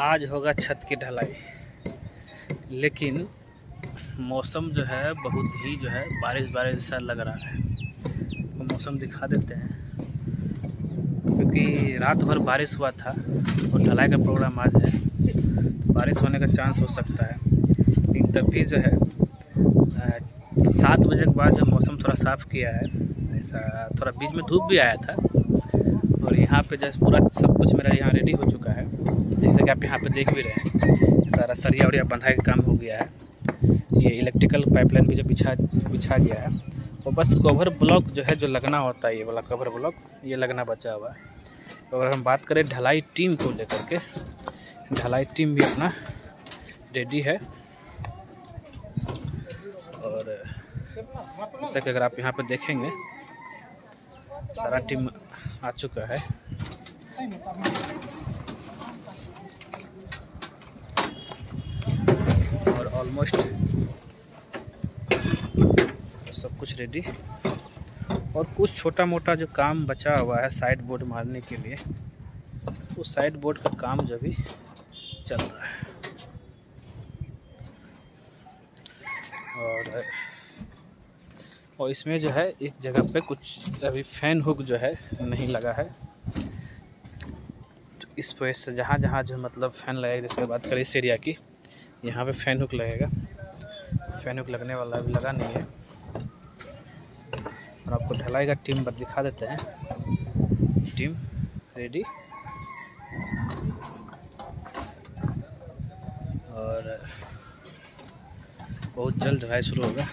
आज होगा छत की ढलाई। लेकिन मौसम जो है, बहुत ही जो है बारिश बारिश सा लग रहा है। तो मौसम दिखा देते हैं। क्योंकि रात भर बारिश हुआ था और ढलाई का प्रोग्राम आज है तो बारिश होने का चांस हो सकता है। लेकिन तब भी जो है सात बजे के बाद जो मौसम थोड़ा साफ़ किया है, ऐसा थोड़ा बीच में धूप भी आया था और यहाँ पे जैसे पूरा सब कुछ मेरा यहाँ रेडी हो चुका है। जैसे कि आप यहाँ पे देख भी रहे हैं, सारा सरिया उड़िया बंधाई का काम हो गया है। ये इलेक्ट्रिकल पाइपलाइन भी जो बिछा बिछा गया है। और बस कवर ब्लॉक जो है, जो लगना होता है, ये वाला कवर ब्लॉक ये लगना बचा हुआ है। अगर हम बात करें ढलाई टीम को लेकर के, ढलाई टीम भी अपना रेडी है। और जैसा कि अगर आप यहाँ पर देखेंगे, सारा टीम आ चुका है। और ऑलमोस्ट सब कुछ रेडी और कुछ छोटा मोटा जो काम बचा हुआ है साइड बोर्ड मारने के लिए, वो साइड बोर्ड का काम जो भी चल रहा है। और और इसमें जो है एक जगह पे कुछ अभी फ़ैन हुक जो है, नहीं लगा है। तो इस वजह से जहाँ जहाँ जो मतलब फ़ैन लगेगा जिसके बात करें इस एरिया की, यहाँ पे फ़ैन हुक लगेगा। फ़ैन हुक लगने वाला अभी लगा नहीं है। और आपको ढलाई का टीम पर दिखा देते हैं। टीम रेडी और बहुत जल्द ढलाई शुरू होगा।